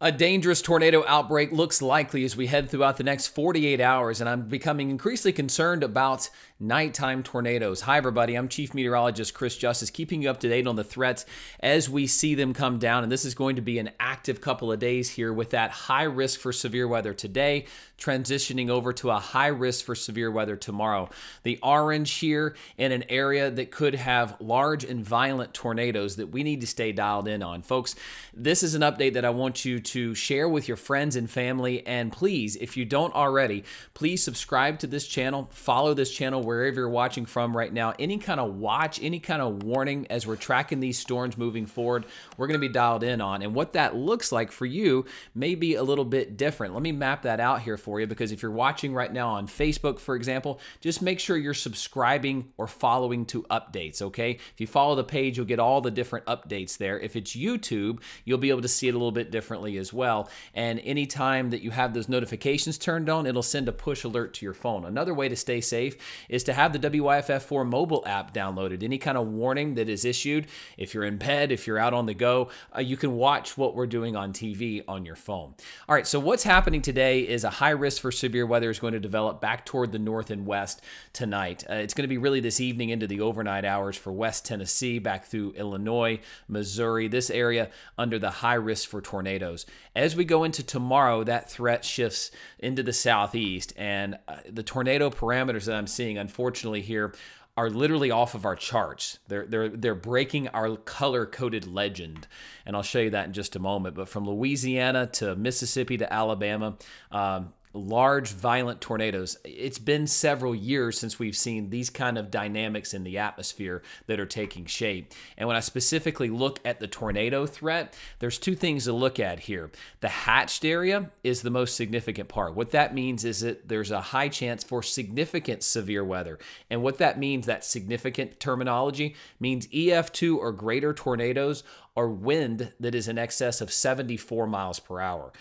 A dangerous tornado outbreak looks likely as we head throughout the next 48 hours, and I'm becoming increasingly concerned about nighttime tornadoes. Hi, everybody. I'm Chief Meteorologist Chris Justus, keeping you up to date on the threats as we see them come down. And this is going to be an active couple of days here with that high risk for severe weather today, transitioning over to a high risk for severe weather tomorrow. The orange here in an area that could have large and violent tornadoes that we need to stay dialed in on. Folks, this is an update that I want you to share with your friends and family. And please, if you don't already, please subscribe to this channel, follow this channel wherever you're watching from right now. Any kind of watch, any kind of warning as we're tracking these storms moving forward, we're going to be dialed in on. And what that looks like for you may be a little bit different. Let me map that out here for you because if you're watching right now on Facebook, for example, just make sure you're subscribing or following to updates, okay? If you follow the page, you'll get all the different updates there. If it's YouTube, you'll be able to see it a little bit differently as well. And anytime that you have those notifications turned on, it'll send a push alert to your phone. Another way to stay safe is to have the WYFF4 mobile app downloaded. Any kind of warning that is issued, if you're in bed, if you're out on the go, uh, you can watch what we're doing on TV on your phone. All right, so what's happening today is a high risk for severe weather is going to develop back toward the north and west tonight. Uh, it's going to be really this evening into the overnight hours for West Tennessee, back through Illinois, Missouri, this area under the high risk for tornadoes. As we go into tomorrow, that threat shifts into the southeast, and uh, the tornado parameters that I'm seeing, unfortunately, here are literally off of our charts. They're they're they're breaking our color coded legend, and I'll show you that in just a moment. But from Louisiana to Mississippi to Alabama, um, large violent tornadoes. It's been several years since we've seen these kind of dynamics in the atmosphere that are taking shape. And when i specifically look at the tornado threat there's two things to look at here. The hatched area is the most significant part. What that means is that there's a high chance for significant severe weather. And what that means that significant terminology means ef2 or greater tornadoes or wind that is in excess of 74 miles per hour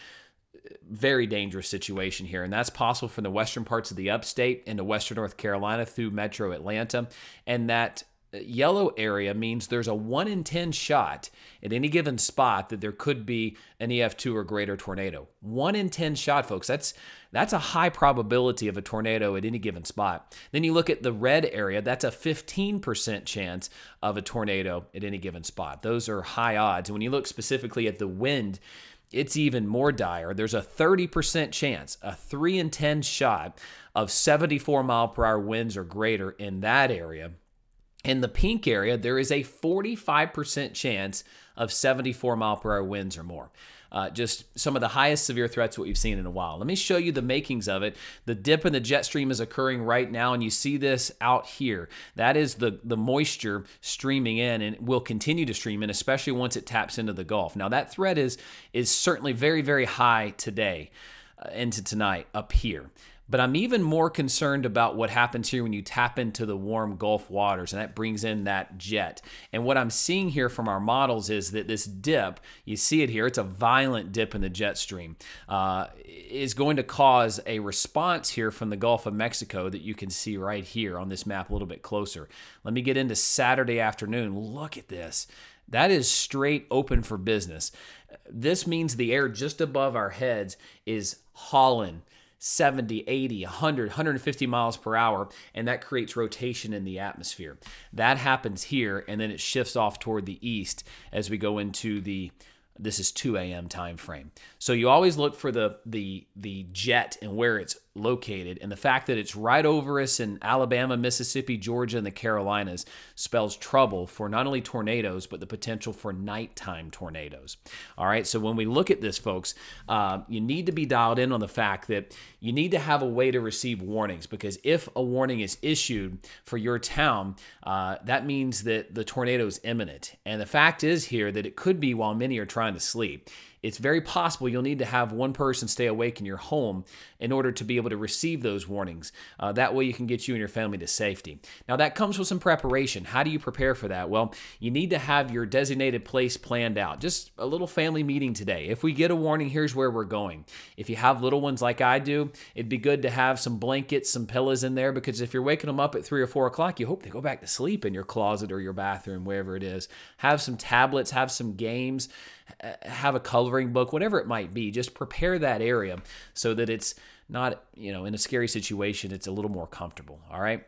very dangerous situation here, and that's possible from the western parts of the upstate into western North Carolina through metro Atlanta. And that uh, yellow area means there's a 1 in 10 shot at any given spot that there could be an EF2 or greater tornado. 1 in 10 shot, folks. That's that's a high probability of a tornado at any given spot. Then you look at the red area, that's a 15% chance of a tornado at any given spot. Those are high odds. And when you look specifically at the wind, it's even more dire. There's a 30% chance, a 3 in 10 shot of 74 mile per hour winds or greater in that area. In the pink area, there is a 45% chance of 74 mile per hour winds or more. Uh, just some of the highest severe threats what we've seen in a while. Let me show you the makings of it. The dip in the jet stream is occurring right now, and you see this out here. That is the, the moisture streaming in and will continue to stream in, especially once it taps into the Gulf. Now, that threat is, is certainly very, very high today uh, into tonight up here. But I'm even more concerned about what happens here when you tap into the warm Gulf waters, and that brings in that jet. And what I'm seeing here from our models is that this dip, you see it here, it's a violent dip in the jet stream, uh, is going to cause a response here from the Gulf of Mexico that you can see right here on this map a little bit closer. Let me get into Saturday afternoon. Look at this. That is straight open for business. This means the air just above our heads is hauling 70, 80, 100, 150 miles per hour, and that creates rotation in the atmosphere. That happens here, and then it shifts off toward the east as we go into the this is 2 a.m. time frame. So you always look for the the the jet and where it's located. And the fact that it's right over us in Alabama, Mississippi, Georgia, and the Carolinas spells trouble for not only tornadoes, but the potential for nighttime tornadoes. All right, so when we look at this, folks, uh, you need to be dialed in on the fact that you need to have a way to receive warnings because if a warning is issued for your town, uh, that means that the tornado is imminent. And the fact is here that it could be while many are trying to sleep it's very possible you'll need to have one person stay awake in your home in order to be able to receive those warnings. Uh, that way, you can get you and your family to safety. Now, that comes with some preparation. How do you prepare for that? Well, you need to have your designated place planned out. Just a little family meeting today. If we get a warning, here's where we're going. If you have little ones like I do, it'd be good to have some blankets, some pillows in there because if you're waking them up at three or four o'clock, you hope they go back to sleep in your closet or your bathroom, wherever it is. Have some tablets, have some games, have a color covering book, whatever it might be. Just prepare that area so that it's not, you know, in a scary situation, it's a little more comfortable. All right.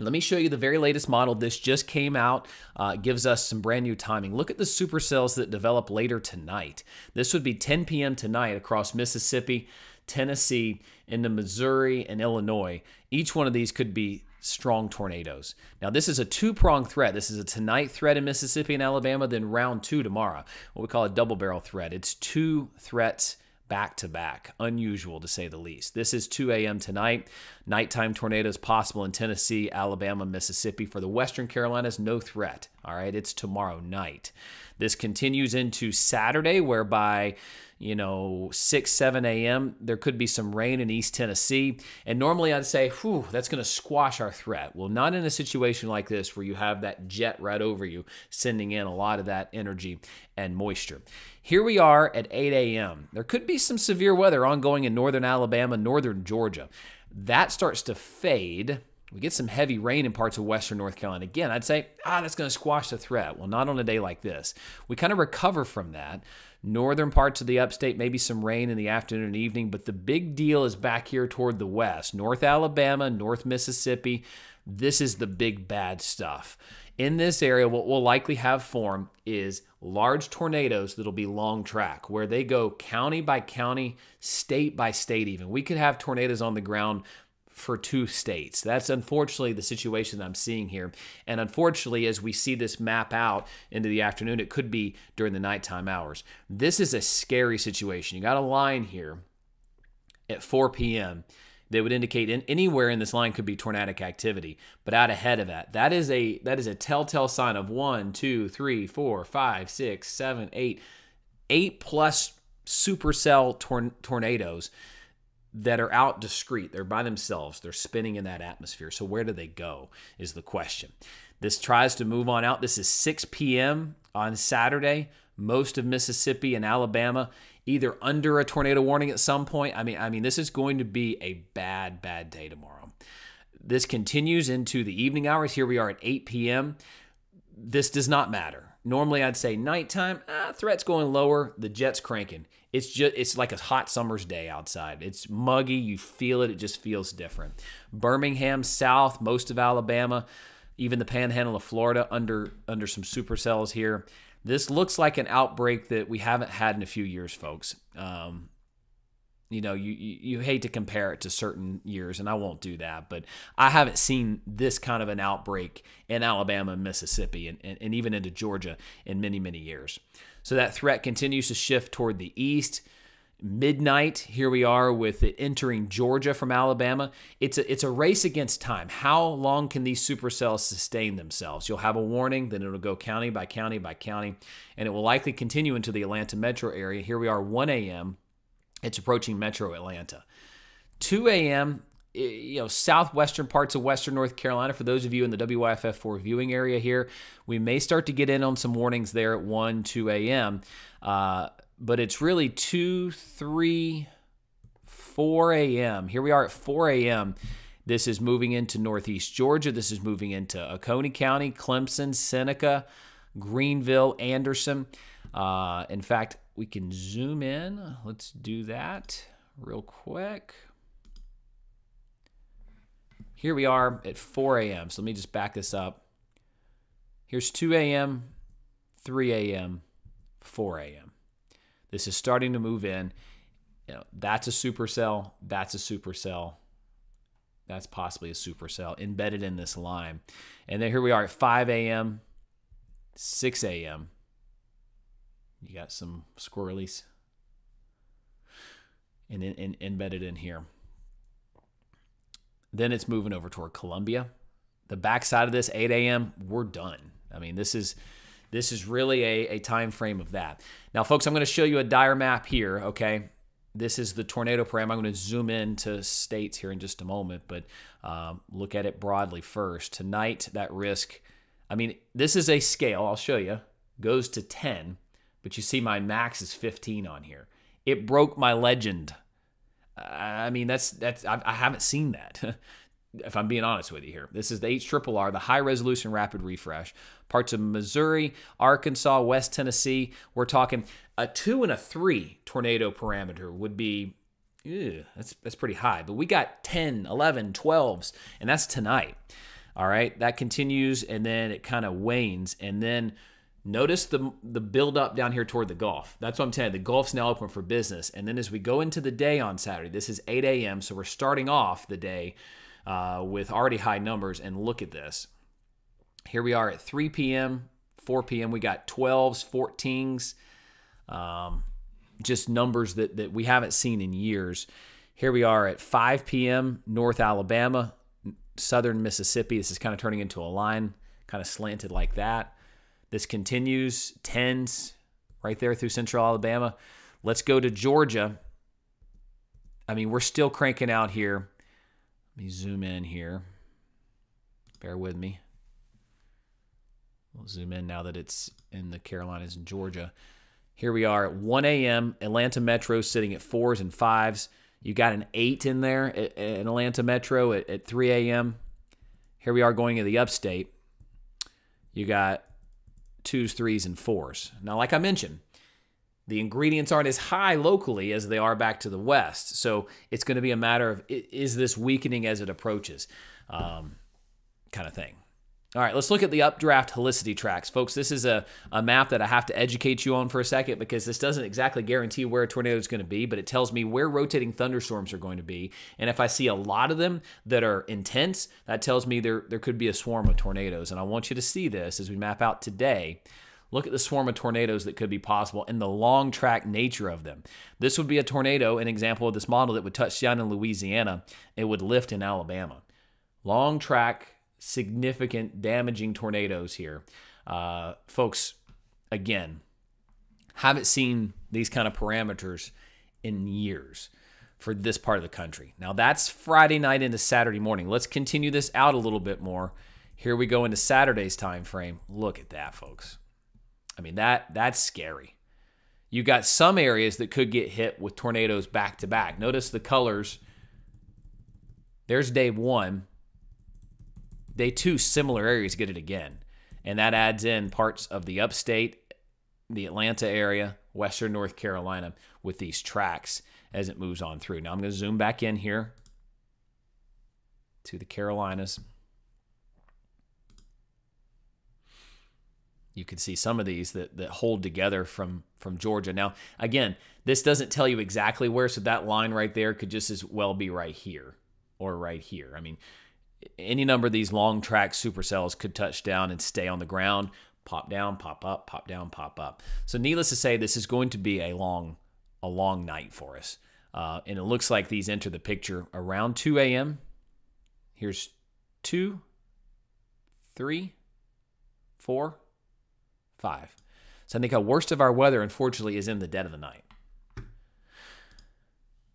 Let me show you the very latest model. This just came out, uh, gives us some brand new timing. Look at the supercells that develop later tonight. This would be 10 p.m. tonight across Mississippi, Tennessee, into Missouri, and Illinois. Each one of these could be strong tornadoes. Now, this is a two pronged threat. This is a tonight threat in Mississippi and Alabama, then round two tomorrow, what we call a double barrel threat. It's two threats back to back. Unusual to say the least. This is 2 a.m. tonight. Nighttime tornadoes possible in Tennessee, Alabama, Mississippi. For the Western Carolinas, no threat. All right, it's tomorrow night. This continues into Saturday, whereby you know, 6, 7 a.m., there could be some rain in East Tennessee. And normally I'd say, whew, that's going to squash our threat. Well, not in a situation like this where you have that jet right over you, sending in a lot of that energy and moisture. Here we are at 8 a.m. There could be some severe weather ongoing in northern Alabama, northern Georgia. That starts to fade. We get some heavy rain in parts of western North Carolina. Again, I'd say, ah, that's going to squash the threat. Well, not on a day like this. We kind of recover from that. Northern parts of the upstate, maybe some rain in the afternoon and evening, but the big deal is back here toward the west. North Alabama, North Mississippi. This is the big bad stuff. In this area, what we'll likely have form is large tornadoes that'll be long track, where they go county by county, state by state, even. We could have tornadoes on the ground for two states. That's unfortunately the situation that I'm seeing here. And unfortunately, as we see this map out into the afternoon, it could be during the nighttime hours. This is a scary situation. You got a line here at 4 p.m. that would indicate in, anywhere in this line could be tornadic activity. But out ahead of that, that is a that is a telltale sign of one, two, three, four, five, six, seven, eight, eight plus supercell tor- tornadoes that are out discrete. They're by themselves. They're spinning in that atmosphere. So where do they go is the question. This tries to move on out. This is 6 p.m. on Saturday. Most of Mississippi and Alabama either under a tornado warning at some point. I mean, I mean, this is going to be a bad, bad day tomorrow. This continues into the evening hours. Here we are at 8 p.m. This does not matter. Normally, I'd say nighttime. Ah, threat's going lower. The jet's cranking. It's just it's like a hot summer's day outside. It's muggy. You feel it. It just feels different. Birmingham South, most of Alabama, even the Panhandle of Florida under under some supercells here. This looks like an outbreak that we haven't had in a few years, folks. Um, you know, you, you, you hate to compare it to certain years, and I won't do that, but I haven't seen this kind of an outbreak in Alabama and Mississippi and, and, and even into Georgia in many, many years. So that threat continues to shift toward the east. Midnight, here we are with it entering Georgia from Alabama. It's a, it's a race against time. How long can these supercells sustain themselves? You'll have a warning, then it'll go county by county by county, and it will likely continue into the Atlanta metro area. Here we are, 1 a.m. It's approaching metro Atlanta. 2 a.m., you know, southwestern parts of western North Carolina. For those of you in the WYFF4 viewing area here, we may start to get in on some warnings there at 1, 2 a.m. Uh, but it's really 2, 3, 4 a.m. Here we are at 4 a.m. This is moving into northeast Georgia. This is moving into Oconee County, Clemson, Seneca, Greenville, Anderson. Uh, in fact, we can zoom in. Let's do that real quick. Here we are at 4 a.m. So let me just back this up. Here's 2 a.m., 3 a.m., 4 a.m. This is starting to move in. You know, that's a supercell. That's a supercell. That's possibly a supercell embedded in this line. And then here we are at 5 a.m., 6 a.m., you got some squirrelies and in, in, embedded in here. Then it's moving over toward Columbia. The backside of this, 8 a.m., we're done. I mean, this is this is really a, a time frame of that. Now, folks, I'm going to show you a dire map here, okay? This is the tornado program. I'm going to zoom in to states here in just a moment, but um, look at it broadly first. Tonight, that risk, I mean, this is a scale, I'll show you, goes to 10 but you see my max is 15 on here. It broke my legend. I mean, that's that's I, I haven't seen that. if I'm being honest with you here. This is the H triple R, the high resolution rapid refresh. Parts of Missouri, Arkansas, West Tennessee. We're talking a two and a three tornado parameter would be, ew, that's, that's pretty high. But we got 10, 11, 12s, and that's tonight. All right. That continues and then it kind of wanes. And then Notice the the build up down here toward the Gulf. That's what I'm telling you. The Gulf's now open for business. And then as we go into the day on Saturday, this is 8 a.m. So we're starting off the day uh, with already high numbers. And look at this. Here we are at 3 p.m., 4 p.m. We got 12s, 14s, um, just numbers that, that we haven't seen in years. Here we are at 5 p.m., North Alabama, Southern Mississippi. This is kind of turning into a line, kind of slanted like that. This continues, tens right there through central Alabama. Let's go to Georgia. I mean, we're still cranking out here. Let me zoom in here. Bear with me. We'll zoom in now that it's in the Carolinas and Georgia. Here we are at 1 a.m. Atlanta Metro sitting at fours and fives. You got an eight in there at, at Atlanta Metro at, at 3 a.m. Here we are going to the upstate. You got twos, threes, and fours. Now, like I mentioned, the ingredients aren't as high locally as they are back to the west. So it's going to be a matter of is this weakening as it approaches, um, kind of thing. All right, let's look at the updraft helicity tracks. Folks, this is a, a map that I have to educate you on for a second because this doesn't exactly guarantee where a tornado is going to be, but it tells me where rotating thunderstorms are going to be. And if I see a lot of them that are intense, that tells me there, there could be a swarm of tornadoes. And I want you to see this as we map out today. Look at the swarm of tornadoes that could be possible and the long track nature of them. This would be a tornado, an example of this model that would touch down in Louisiana. It would lift in Alabama. Long track significant damaging tornadoes here. Uh, folks, again, haven't seen these kind of parameters in years for this part of the country. Now that's Friday night into Saturday morning. Let's continue this out a little bit more. Here we go into Saturday's time frame. Look at that, folks. I mean that that's scary. You got some areas that could get hit with tornadoes back to back. Notice the colors. There's day 1 Day two, similar areas get it again. And that adds in parts of the upstate, the Atlanta area, western North Carolina with these tracks as it moves on through. Now I'm going to zoom back in here to the Carolinas. You can see some of these that, that hold together from, from Georgia. Now, again, this doesn't tell you exactly where, so that line right there could just as well be right here or right here. I mean, any number of these long track supercells could touch down and stay on the ground, pop down, pop up, pop down, pop up. So needless to say, this is going to be a long, a long night for us. Uh, and it looks like these enter the picture around 2 a.m. Here's two, three, four, five. So I think a worst of our weather, unfortunately, is in the dead of the night.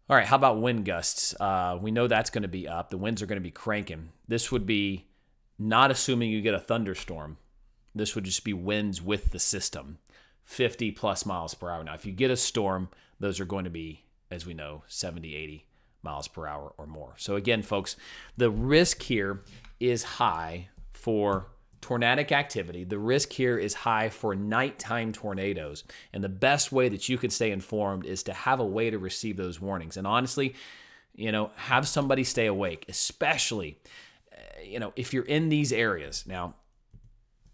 All right, how about wind gusts? Uh, we know that's going to be up. The winds are going to be cranking. This would be not assuming you get a thunderstorm. This would just be winds with the system, 50 plus miles per hour. Now, if you get a storm, those are going to be, as we know, 70, 80 miles per hour or more. So, again, folks, the risk here is high for tornadic activity, the risk here is high for nighttime tornadoes. And the best way that you can stay informed is to have a way to receive those warnings. And honestly, you know, have somebody stay awake, especially, uh, you know, if you're in these areas. Now,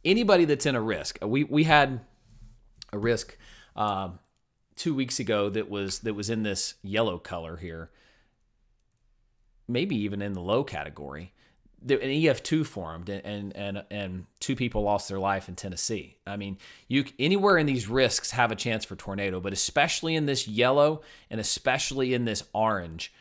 anybody that's in a risk, we, we had a risk uh, two weeks ago that was that was in this yellow color here, maybe even in the low category an EF2 formed and, and and two people lost their life in Tennessee. I mean, you anywhere in these risks have a chance for tornado, but especially in this yellow and especially in this orange,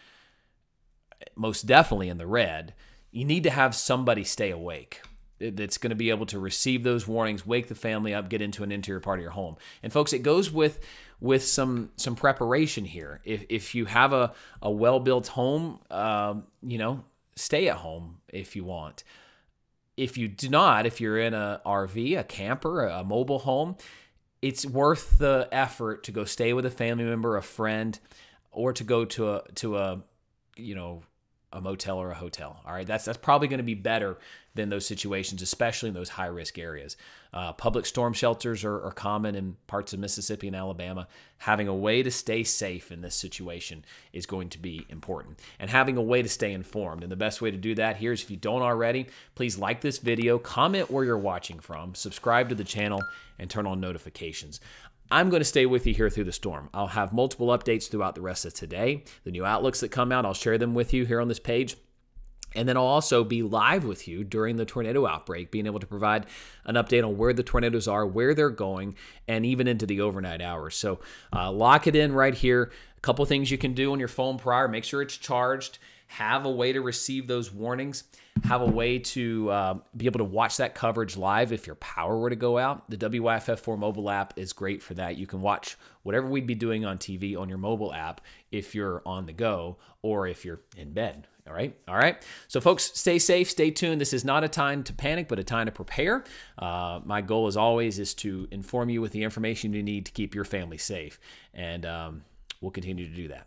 most definitely in the red, you need to have somebody stay awake that's going to be able to receive those warnings, wake the family up, get into an interior part of your home. And folks, it goes with with some some preparation here. If if you have a a well built home, um, you know stay at home if you want. If you do not, if you're in a RV, a camper, a mobile home, it's worth the effort to go stay with a family member, a friend, or to go to a to a you know a motel or a hotel. All right, that's that's probably going to be better than those situations, especially in those high risk areas. Uh, public storm shelters are, are, common in parts of Mississippi and Alabama. Having a way to stay safe in this situation is going to be important, and having a way to stay informed. And the best way to do that here is if you don't already, please like this video, comment where you're watching from, subscribe to the channel, and turn on notifications. I'm going to stay with you here through the storm. I'll have multiple updates throughout the rest of today. The new outlooks that come out, I'll share them with you here on this page. And then I'll also be live with you during the tornado outbreak, being able to provide an update on where the tornadoes are, where they're going, and even into the overnight hours. So uh, lock it in right here. A couple things you can do on your phone prior make sure it's charged have a way to receive those warnings, have a way to uh, be able to watch that coverage live if your power were to go out. The WYFF4 mobile app is great for that. You can watch whatever we'd be doing on TV on your mobile app if you're on the go or if you're in bed. All right. All right. So, folks, stay safe, stay tuned. This is not a time to panic, but a time to prepare. Uh, my goal, as always, is to inform you with the information you need to keep your family safe. And um, we'll continue to do that.